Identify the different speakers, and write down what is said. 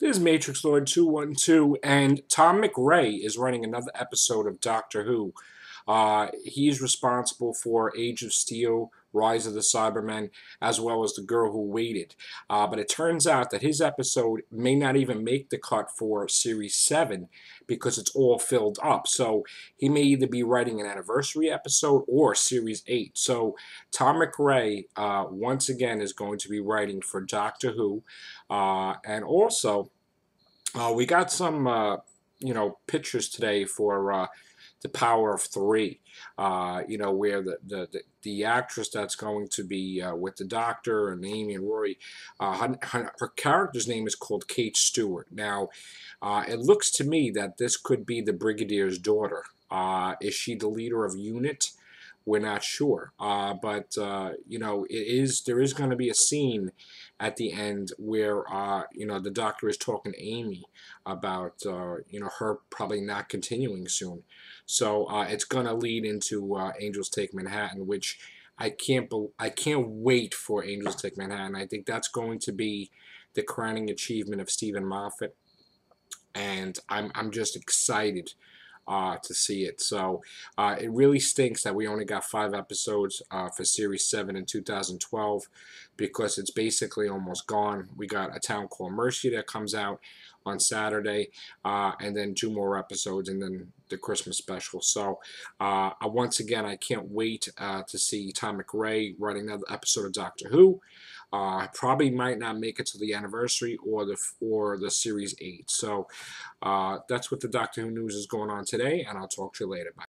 Speaker 1: This is Matrix Lord 212, and Tom MacRae is running another episode of Doctor Who. Uh, he's responsible for Age of Steel, Rise of the Cybermen, as well as The Girl Who Waited. Uh, but it turns out that his episode may not even make the cut for Series 7 because it's all filled up. So he may either be writing an anniversary episode or Series 8. So Tom MacRae, uh, once again, is going to be writing for Doctor Who. Uh, and also, uh, we got some, uh, you know, pictures today for uh, the Power of Three. Uh, you know, where the, the, the, actress that's going to be uh, with the Doctor and Amy and Rory, uh, her, her, her, character's name is called Kate Stewart. Now, uh, it looks to me that this could be the Brigadier's daughter. Uh, is she the leader of UNIT? We're not sure. Uh, but uh, you know, it is there is going to be a scene at the end where uh, you know the doctor is talking to Amy about uh, you know her probably not continuing soon. So uh, it's going to lead into uh, Angels Take Manhattan, which I can't I can't wait for Angels Take Manhattan. I think that's going to be the crowning achievement of Steven Moffat, and I'm I'm just excited uh, to see it. So uh, it really stinks that we only got five episodes uh, for Series 7 in 2012 because it's basically almost gone. We got A Town Called Mercy that comes out on Saturday, uh, and then two more episodes, and then the Christmas special. So, uh, once again, I can't wait uh, to see Tom MacRae writing another episode of Doctor Who. Uh, probably might not make it to the anniversary or the or the series eight. So uh, that's what the Doctor Who news is going on today, and I'll talk to you later. Bye.